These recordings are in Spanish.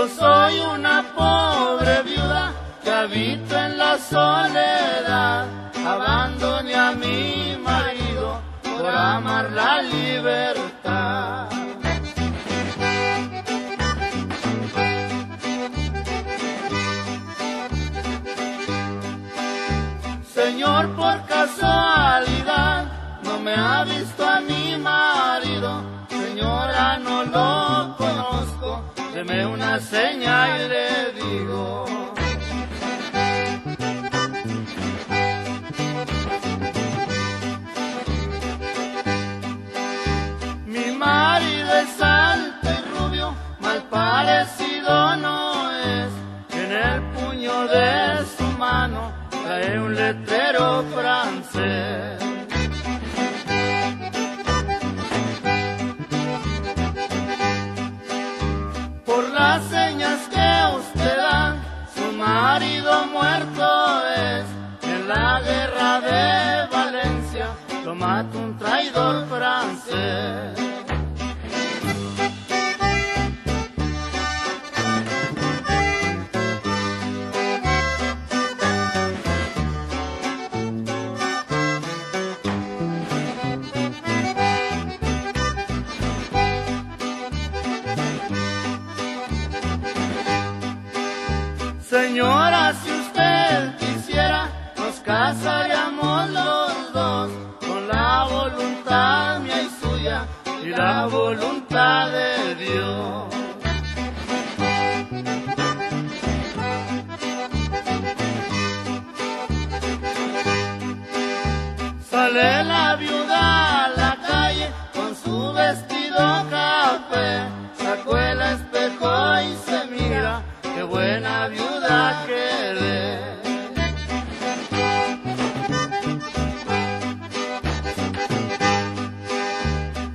Yo soy una pobre viuda que habito en la soledad. Abandoné a mi marido por amar la libertad. Señor, por casualidad, no me ha visto a mi Deme una seña y le digo. Mi marido es alto y rubio, mal parecido no es. En el puño de su mano trae un letrero francés. Marido muerto es. En la guerra de Valencia lo mata un traidor francés. Señora, si usted quisiera, nos casaríamos los dos con la voluntad mía y suya y la voluntad de Dios. Sale la viuda.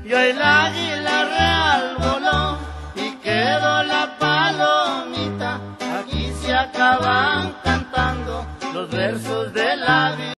Y ahí la águila real voló y quedó la palomita, aquí se acaban cantando los versos de la vida.